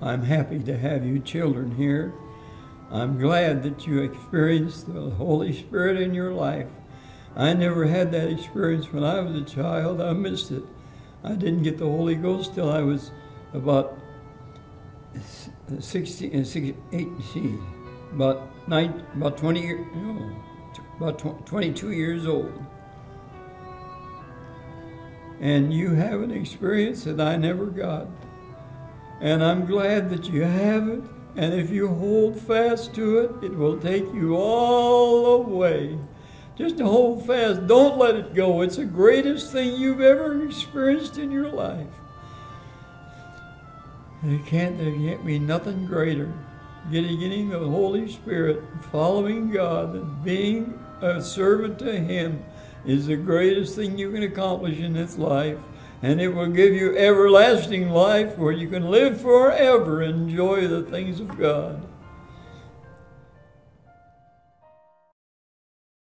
I'm happy to have you children here. I'm glad that you experienced the Holy Spirit in your life. I never had that experience when I was a child. I missed it. I didn't get the Holy Ghost till I was about 16, uh, 18, about, about 20 years, no, about 22 years old. And you have an experience that I never got. And I'm glad that you have it. And if you hold fast to it, it will take you all the way. Just hold fast. Don't let it go. It's the greatest thing you've ever experienced in your life. There can't, there can't be nothing greater. Getting, getting the Holy Spirit, following God, and being a servant to Him is the greatest thing you can accomplish in this life and it will give you everlasting life where you can live forever and enjoy the things of God.